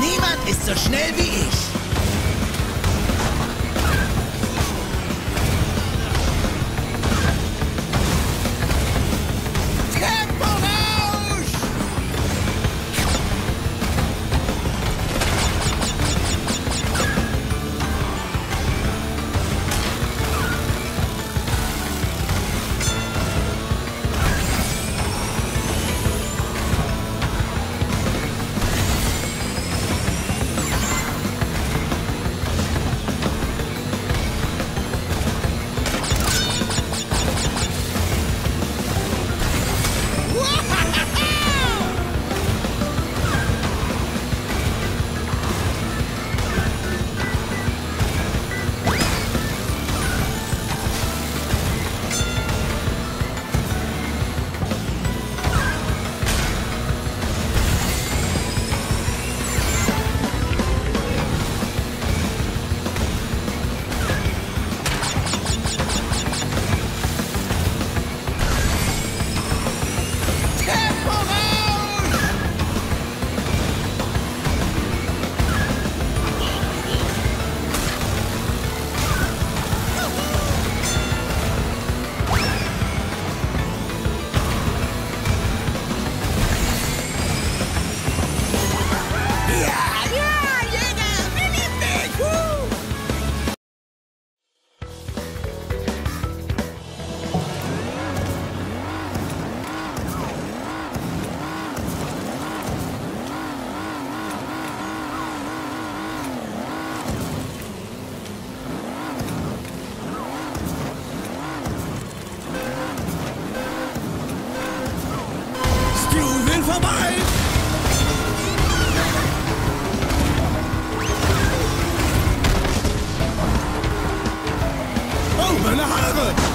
Niemand ist so schnell wie ich. معنى هذا